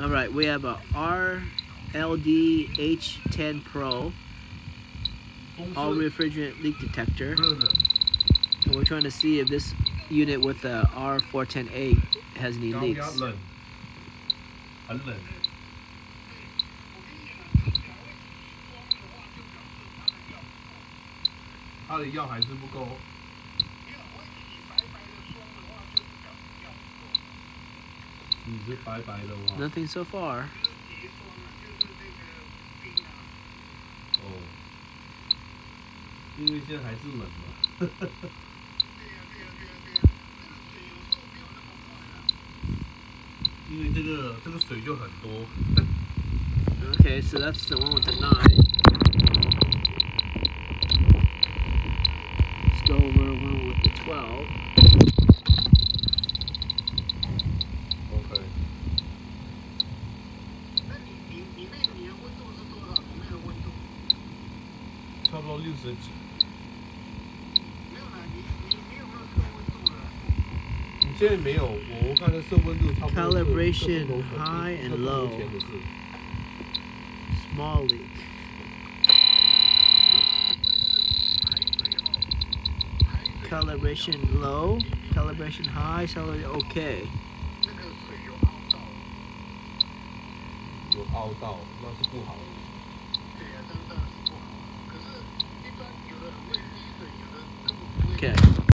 Alright, we have a RLDH 10 Pro all refrigerant leak detector. And we're trying to see if this unit with the R410A has any leaks. 你是白白的哇？Nothing so far. 哦，因为现在还是冷嘛。因为这个这个水就很多，Okay, so that's the one with the 9. Let's go over one with the 12. 差不多六十几。你现在没有，我我看的设温度差不多是 Calibration 这不同程度 high and 这不同 low 前的事 Small leak. Calibration low, calibration high, calibration okay. 有凹到，那是不好的。 Okay.